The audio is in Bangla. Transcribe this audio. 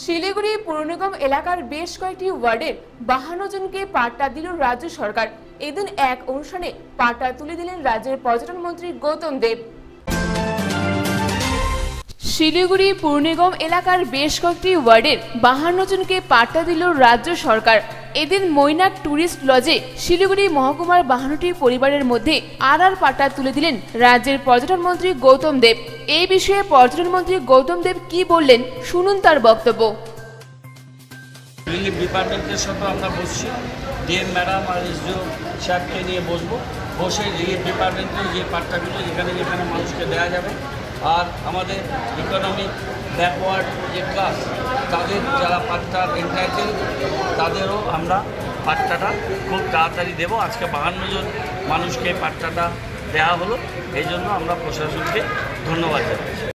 শিলিগুড়ি পুর নিগম এলাকার বেশ কয়েকটি ওয়ার্ডের বাহান্ন জনকে পাট্টা দিল রাজ্য সরকার। এদিন এক অনুষ্ঠানে পাট্টা তুলে দিলেন রাজ্যের পর্যটন মন্ত্রী গৌতম দেব। শিলিগুড়ি পুর নিগম এলাকার বেশ কয়েকটি ওয়ার্ডের বাহান্ন জনকে পাট্টা দিল রাজ্য সরকার। এদিন মৈনাক ট্যুরিস্ট লজে শিলিগুড়ি মহকুমার বাহান্নটি পরিবারের মধ্যে আর আর পাট্টা তুলে দিলেন রাজ্যের পর্যটন মন্ত্রী গৌতম দেব। এই বিষয়ে পর্যটন মন্ত্রী গৌতম দেব কি বললেন শুনুন তার বক্তব্য। ডিপার্টমেন্টের সাথে আমরা বসছি। ডিএম ম্যাডাম আর এসডিও স্যারকে নিয়ে বসবো। বসে রিলিফ ডিপার্টমেন্টের যে পাট্টাগুলো যেখানে যেখানে মানুষকে দেওয়া যাবে আর আমাদের ইকোনমিক ব্যাকওয়ার্ড যে ক্লাস তাদের যারা পাট্টার এন্টাইটেল তাদেরও আমরা পাট্টাটা খুব তাড়াতাড়ি দেবো। আজকে বাহান্ন জন মানুষকে পাট্টাটা দেওয়া হলো, এই জন্য আমরা প্রশাসনকে ধন্যবাদ জানাচ্ছি।